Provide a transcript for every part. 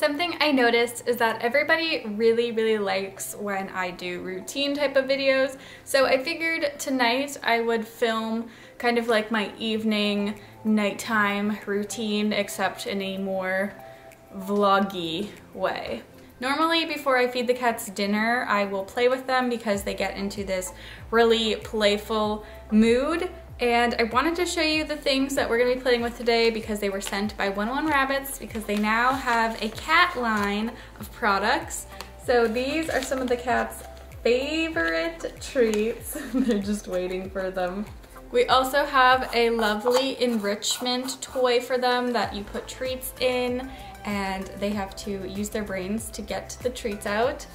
Something I noticed is that everybody really, really likes when I do routine type of videos. So I figured tonight I would film kind of like my evening, nighttime routine, except in a more vloggy way. Normally before I feed the cats dinner, I will play with them because they get into this really playful mood and I wanted to show you the things that we're gonna be playing with today because they were sent by 101 Rabbits because they now have a cat line of products. So these are some of the cat's favorite treats. They're just waiting for them. We also have a lovely enrichment toy for them that you put treats in and they have to use their brains to get the treats out,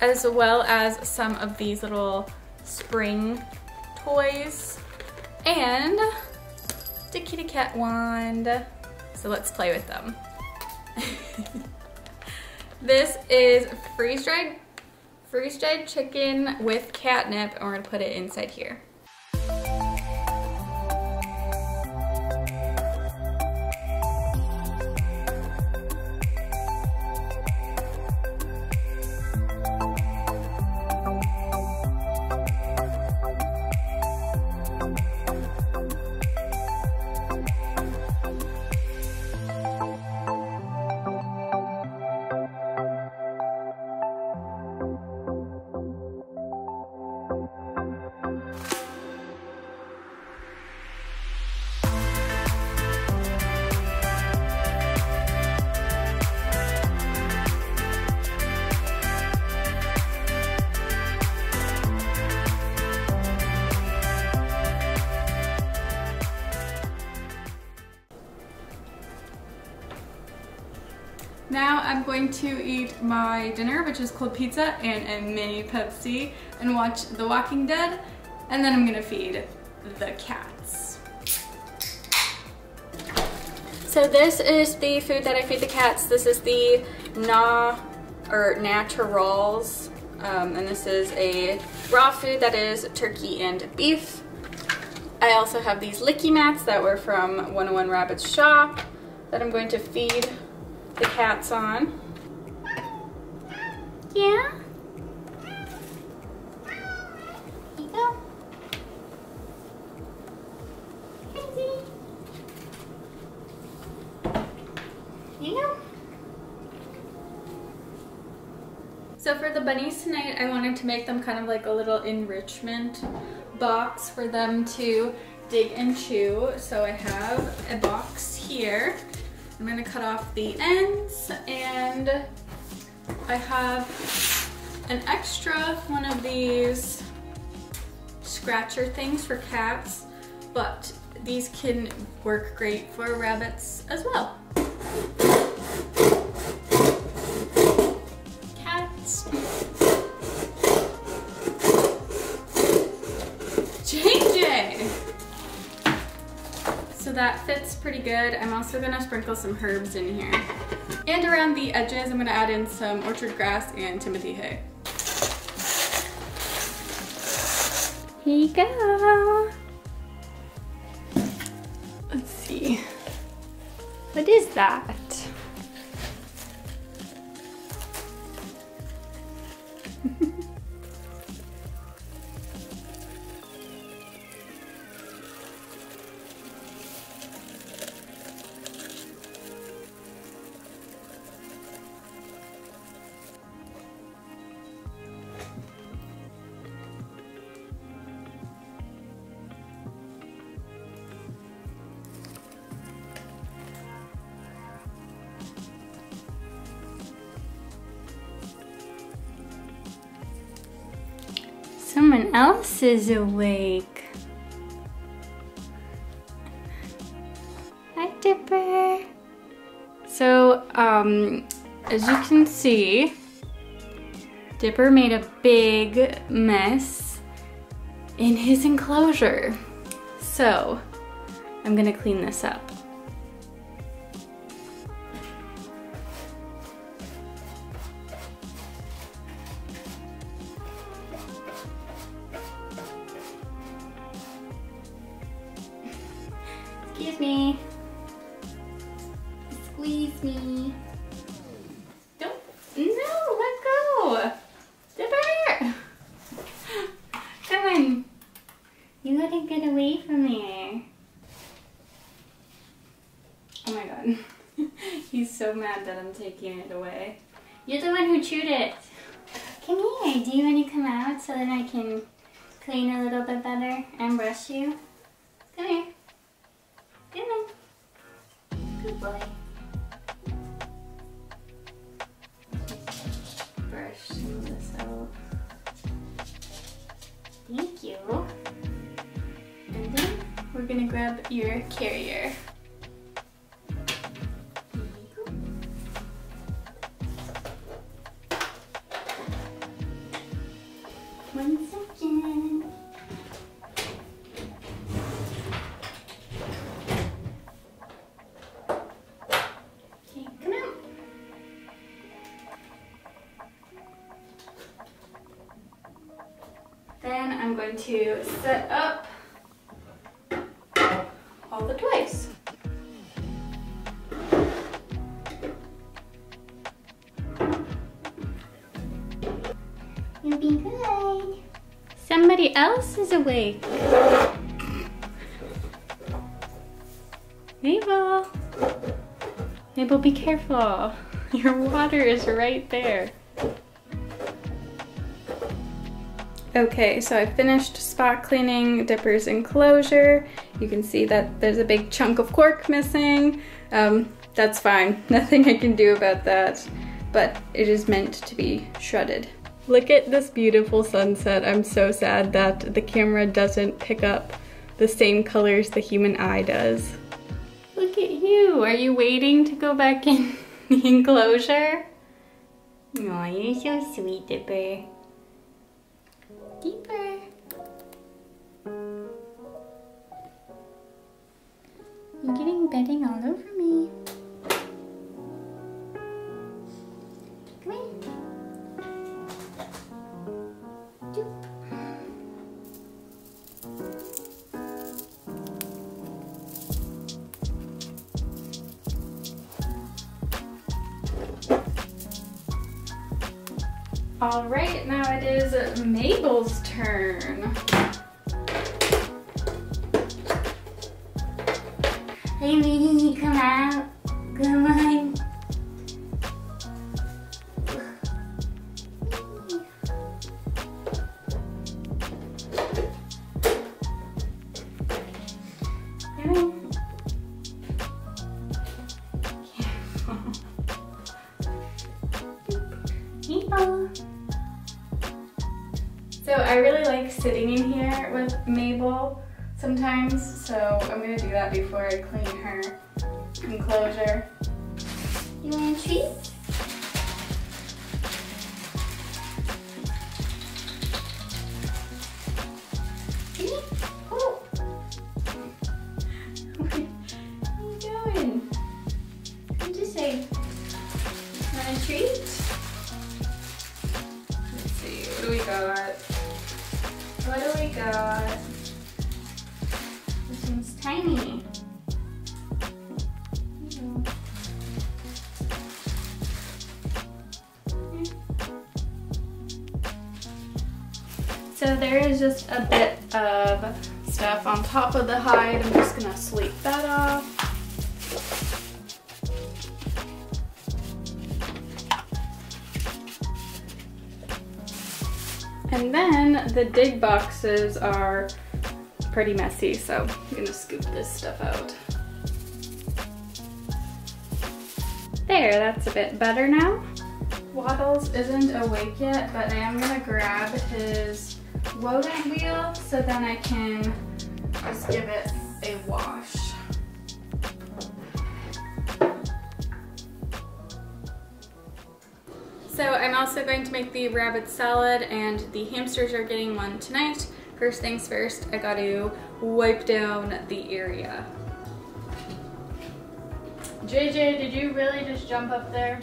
as well as some of these little spring toys and the kitty cat wand. So let's play with them. this is freeze-dried freeze-dried chicken with catnip and we're gonna put it inside here. Now I'm going to eat my dinner, which is cold pizza and a mini Pepsi, and watch The Walking Dead, and then I'm gonna feed the cats. So this is the food that I feed the cats. This is the Na or Naturals, um, and this is a raw food that is turkey and beef. I also have these licky mats that were from 101 Rabbits shop that I'm going to feed the cat's on. Yeah? you go. You go. So for the bunnies tonight, I wanted to make them kind of like a little enrichment box for them to dig and chew. So I have a box here I'm gonna cut off the ends and I have an extra one of these scratcher things for cats, but these can work great for rabbits as well. Good. I'm also gonna sprinkle some herbs in here. And around the edges, I'm gonna add in some orchard grass and Timothy hay. Here you go. Let's see. What is that? Else is awake. Hi, Dipper. So, um, as you can see, Dipper made a big mess in his enclosure. So, I'm gonna clean this up. me. Squeeze me. Don't, no, let go. Dipper. Come on. You gotta get away from there. Oh my god. He's so mad that I'm taking it away. You're the one who chewed it. Come here. Do you want to come out so that I can clean a little bit better and brush you? Gonna grab your carrier. Then I'm going to set up Else is awake. Mabel. Mabel, be careful. Your water is right there. Okay, so I finished spot cleaning Dipper's enclosure. You can see that there's a big chunk of cork missing. Um, that's fine, nothing I can do about that, but it is meant to be shredded. Look at this beautiful sunset. I'm so sad that the camera doesn't pick up the same colors the human eye does. Look at you. Are you waiting to go back in the enclosure? Aw, you're so sweet, Dipper. Dipper. You're getting bedding all over me. All right, now it is Mabel's turn. Hey, Minnie, come out. Come on. So I really like sitting in here with Mabel sometimes, so I'm gonna do that before I clean her enclosure. You want a treat? What do we got? This one's tiny. Hmm. So there is just a bit of stuff on top of the hide. I'm just gonna sweep that off. And then the dig boxes are pretty messy, so I'm gonna scoop this stuff out. There, that's a bit better now. Waddles isn't awake yet, but I am gonna grab his rodent wheel so then I can just give it a wash. So I'm also going to make the rabbit salad and the hamsters are getting one tonight. First things first, I got to wipe down the area. JJ, did you really just jump up there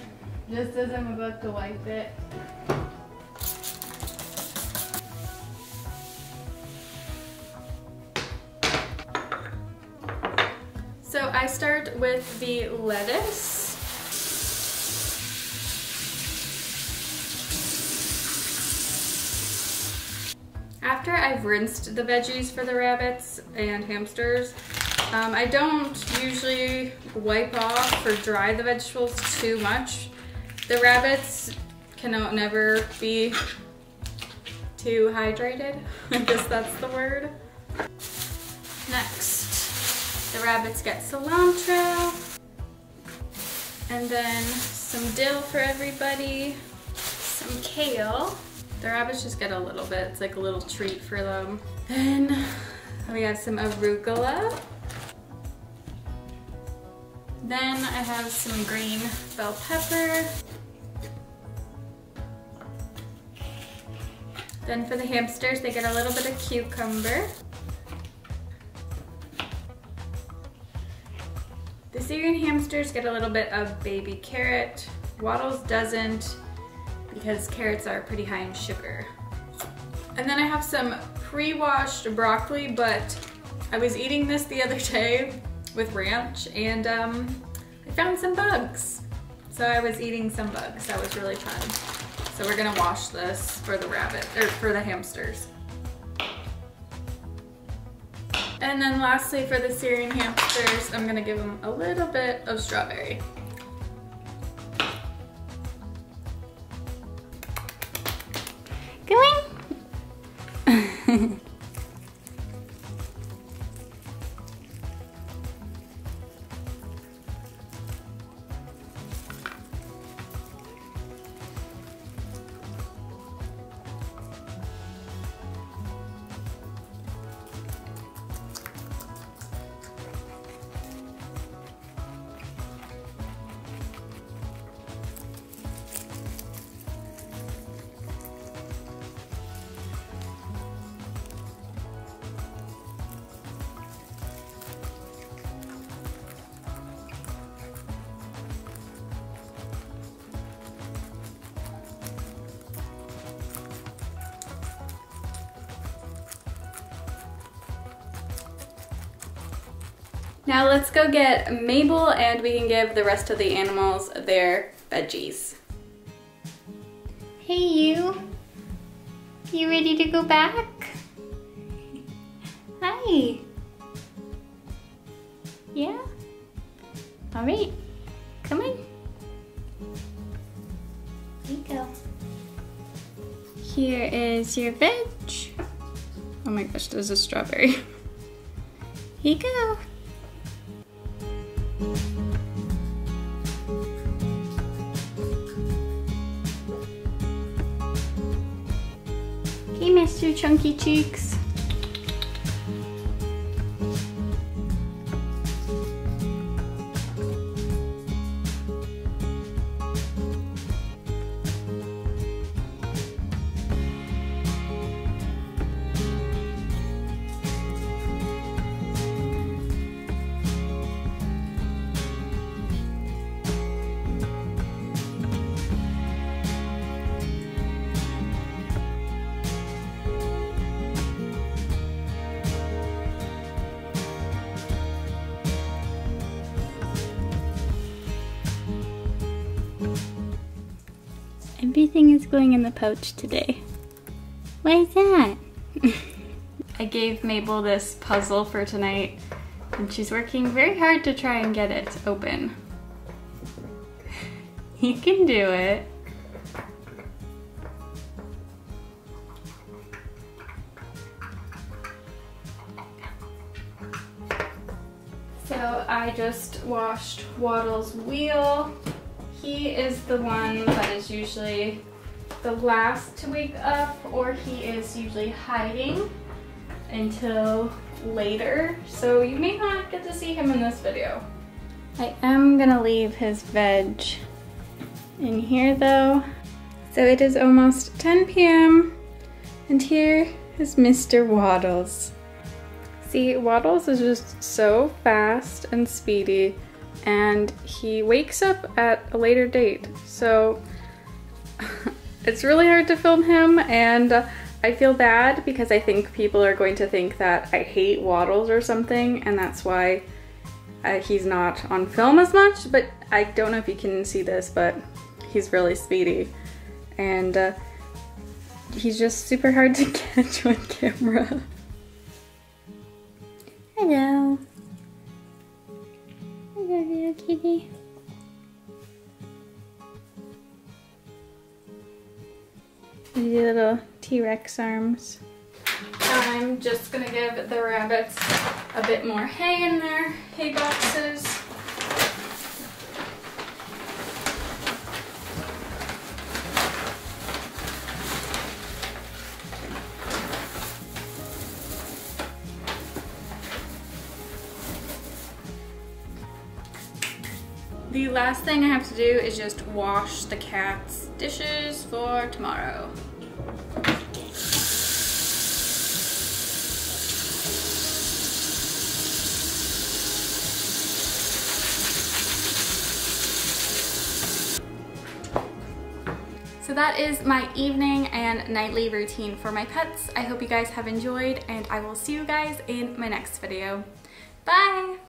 just as I'm about to wipe it? So I start with the lettuce. After I've rinsed the veggies for the rabbits and hamsters, Um, I don't usually wipe off or dry the vegetables too much. The rabbits cannot never be too hydrated. I guess that's the word. Next, the rabbits get cilantro. And then some dill for everybody. Some kale. The rabbits just get a little bit. It's like a little treat for them. Then we have some arugula. Then I have some green bell pepper. Then for the hamsters, they get a little bit of cucumber. The Syrian hamsters get a little bit of baby carrot. Waddles doesn't because carrots are pretty high in sugar. And then I have some pre-washed broccoli, but I was eating this the other day with ranch and um, I found some bugs. So I was eating some bugs. That was really fun. So we're gonna wash this for the rabbit, or for the hamsters. And then lastly for the Syrian hamsters, I'm gonna give them a little bit of strawberry. Going? Now let's go get Mabel and we can give the rest of the animals their veggies. Hey you. You ready to go back? Hi. Yeah? All right. Come on. Here you go. Here is your veg. Oh my gosh, there's a strawberry. Here you go. Chunky Cheeks. Everything is going in the pouch today. Why is that? I gave Mabel this puzzle for tonight and she's working very hard to try and get it open. You can do it. So I just washed Waddle's wheel. He is the one that is usually the last to wake up or he is usually hiding until later. So you may not get to see him in this video. I am gonna leave his veg in here though. So it is almost 10 p.m. and here is Mr. Waddles. See, Waddles is just so fast and speedy and he wakes up at a later date. So it's really hard to film him and I feel bad because I think people are going to think that I hate Waddles or something and that's why uh, he's not on film as much, but I don't know if you can see this, but he's really speedy. And uh, he's just super hard to catch on camera. Hello. T-Rex arms. I'm just gonna give the rabbits a bit more hay in their hay boxes. The last thing I have to do is just wash the cat's dishes for tomorrow. That is my evening and nightly routine for my pets. I hope you guys have enjoyed and I will see you guys in my next video. Bye!